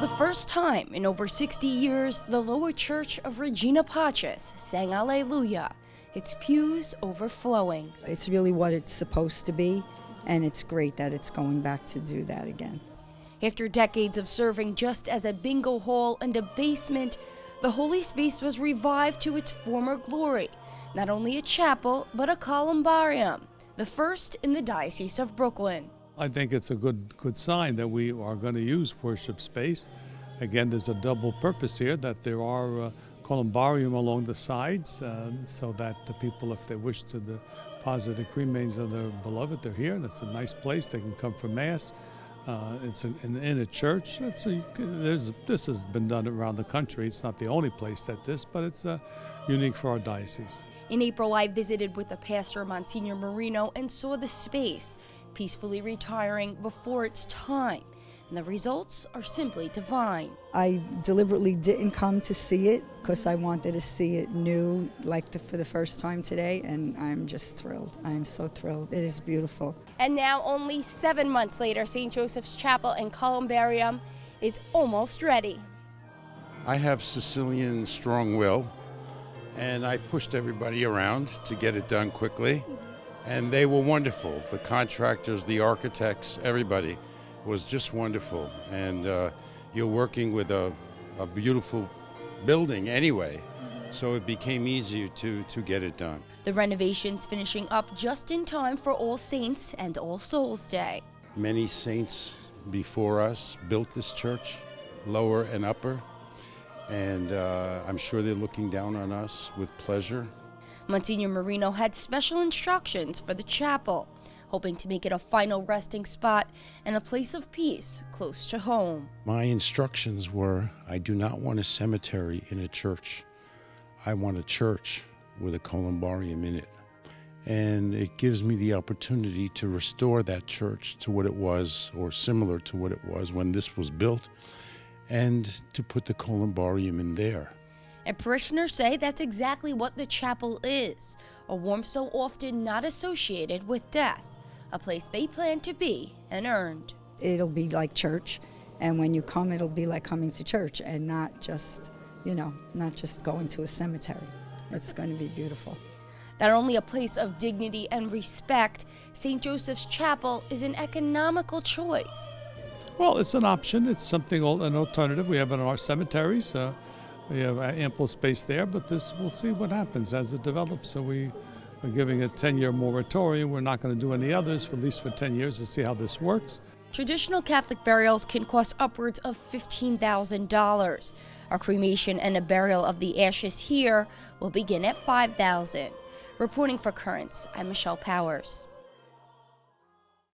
the first time in over 60 years, the lower church of Regina Pacis sang Alleluia, its pews overflowing. It's really what it's supposed to be, and it's great that it's going back to do that again. After decades of serving just as a bingo hall and a basement, the holy space was revived to its former glory. Not only a chapel, but a columbarium, the first in the Diocese of Brooklyn. I think it's a good good sign that we are going to use worship space. Again, there's a double purpose here that there are uh, columbarium along the sides, uh, so that the people, if they wish to deposit the cremains of their beloved, they're here. And it's a nice place. They can come for mass. Uh, it's in, in, a church. A, there's, this has been done around the country. It's not the only place that this, but it's uh, unique for our diocese. In April, I visited with the pastor, Monsignor Marino, and saw the space peacefully retiring before its time. And the results are simply divine. I deliberately didn't come to see it because I wanted to see it new, like the, for the first time today, and I'm just thrilled. I'm so thrilled. It is beautiful. And now, only seven months later, St. Joseph's Chapel and Columbarium is almost ready. I have Sicilian strong will, and I pushed everybody around to get it done quickly and they were wonderful. The contractors, the architects, everybody was just wonderful. And uh, you're working with a, a beautiful building anyway, so it became easier to, to get it done. The renovations finishing up just in time for All Saints and All Souls Day. Many saints before us built this church, lower and upper, and uh, I'm sure they're looking down on us with pleasure. Monsignor Marino had special instructions for the chapel, hoping to make it a final resting spot and a place of peace close to home. My instructions were I do not want a cemetery in a church. I want a church with a columbarium in it. And it gives me the opportunity to restore that church to what it was, or similar to what it was when this was built, and to put the columbarium in there. And parishioners say that's exactly what the chapel is a warmth so often not associated with death, a place they plan to be inurned. It'll be like church, and when you come, it'll be like coming to church and not just, you know, not just going to a cemetery. It's going to be beautiful. Not only a place of dignity and respect, St. Joseph's Chapel is an economical choice. Well, it's an option. It's something, an alternative. We have in our cemeteries. Uh, we have ample space there, but this we'll see what happens as it develops. So we are giving a 10-year moratorium. We're not going to do any others for at least for 10 years to see how this works. Traditional Catholic burials can cost upwards of $15,000. A cremation and a burial of the ashes here will begin at 5,000. Reporting for Currents, I'm Michelle Powers.